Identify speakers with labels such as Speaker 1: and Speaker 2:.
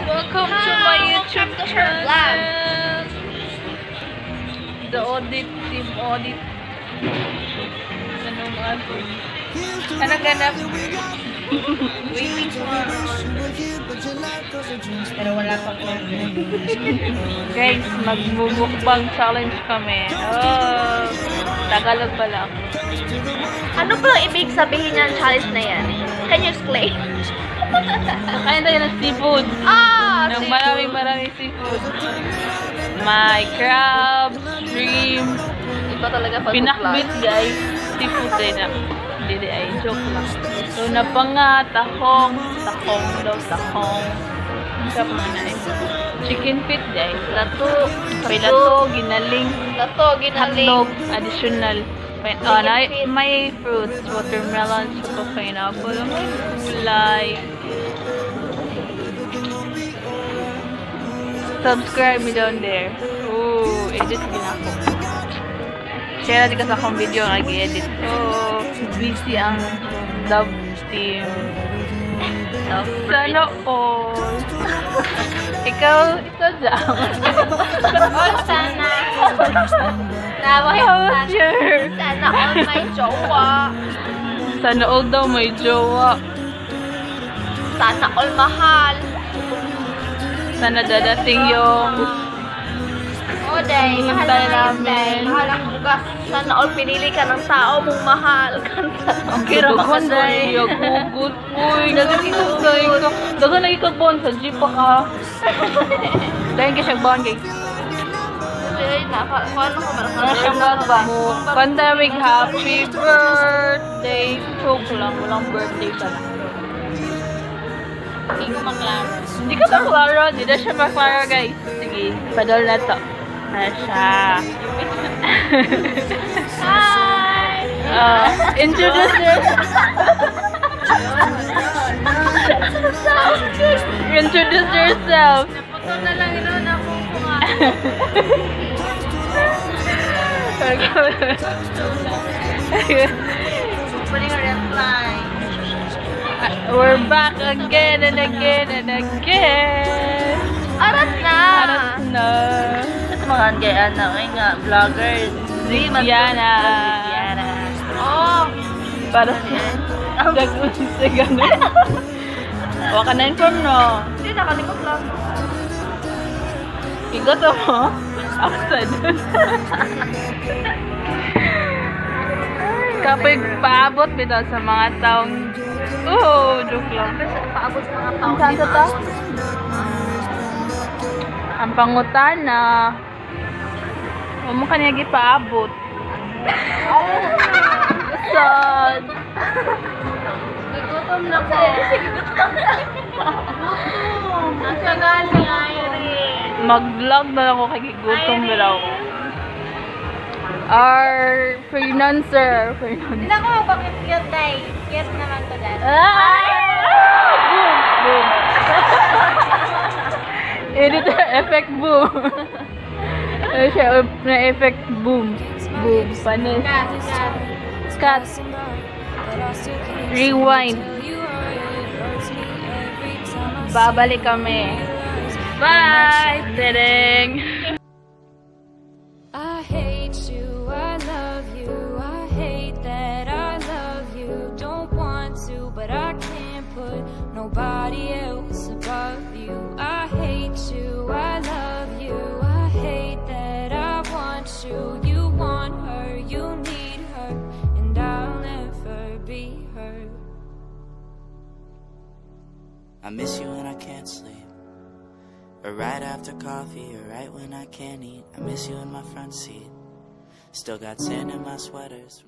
Speaker 1: Welcome to my YouTube
Speaker 2: to vlog.
Speaker 1: channel. The audit, team audit. Anong ano? Ano ganap?
Speaker 2: Waiting for Pero wala pang order.
Speaker 1: Guys, magmumukbang challenge kami. Oh, Tagalog pala ako.
Speaker 2: Ano ba ibig sabihin ng challenge na yan? Can you explain?
Speaker 1: Kain tayo ng seafood.
Speaker 2: Ah!
Speaker 1: ng
Speaker 2: seafood.
Speaker 1: maraming maraming seafood. May crab, shrimp,
Speaker 2: Iba talaga pag
Speaker 1: pinakbit guys. Seafood din na. Hindi di ay joke lang. So napanga, tahong, tahong daw, tahong. Siya pa na. Chicken feet guys. Lato, pilato, ginaling,
Speaker 2: Lato, ginaling.
Speaker 1: hotdog, additional. May, uh,
Speaker 2: feet.
Speaker 1: may fruits, watermelon, choco pineapple, may gulay. Subscribe me down there. Ooh, edit din ako. Share natin ka sa akong video nga edit Oh, busy ang love team. Sana all. ikaw, ikaw dyan.
Speaker 2: All sana. Sana.
Speaker 1: your...
Speaker 2: Sana all may jowa.
Speaker 1: Sana all daw may jowa.
Speaker 2: Sana all mahal.
Speaker 1: Sana dadating yung...
Speaker 2: O, day. Mahal yun,
Speaker 1: namin.
Speaker 2: day. Mahal ang bugas. Sana all pinili ka ng tao mong mahal.
Speaker 1: Ang
Speaker 2: Kira
Speaker 1: kiraman
Speaker 2: makasoy.
Speaker 1: day. Yagugot. Uy, dagan ikot ka. Dagan sa jeep ka. Dahil ka siyang bond kay
Speaker 2: Ay, naka- Paano ko ba?
Speaker 1: Ano siyang ba? Pandemic happy birthday. Joke lang. Walang birthday pala.
Speaker 2: Hindi ko maklaro.
Speaker 1: Hindi ka maklaro. Hindi na siya maklaro guys. Sige. Padol na to. Na siya.
Speaker 2: Hi!
Speaker 1: Uh, introduce yourself. Introduce yourself.
Speaker 2: Naputo na lang yun ako kuma. Pwedeng reply.
Speaker 1: We're back again and again and again.
Speaker 2: Aras na!
Speaker 1: Aras na.
Speaker 2: Mga gaya na kay nga, vloggers.
Speaker 1: Yana.
Speaker 2: Yana. Oh!
Speaker 1: Para sa dagun sa ganun. Waka na inform no.
Speaker 2: Hindi, nakalikot lang.
Speaker 1: Igot mo. Aksad. Kapag paabot bitaw sa mga taong Oh, joke lang.
Speaker 2: Paabot sa mga tao.
Speaker 1: Saan sa to? Ang pangutana. Huwag mo kanya gipaabot. Sad.
Speaker 2: Nagutom na ko. Nasa galing, Irene.
Speaker 1: Mag-vlog na lang ako kay gutom na ako. Our financer. Financer.
Speaker 2: Tignan ko, bakit cute, day? Cute naman ko dahil.
Speaker 1: Ay! Boom! Boom! Editor effect boom. Ano siya, na effect boom. Boom. Panis. Cut. Rewind. Babalik kami. Bye! Tereng!
Speaker 3: I hate you, I love you, I hate that I love you. Don't want to, but I can't put nobody else above you. I hate you, I love you, I hate that I want you. You want her, you need her, and I'll never be her.
Speaker 4: I miss you when I can't sleep. Or right after coffee, or right when I can't eat. I miss you in my front seat. Still got sand in my sweaters.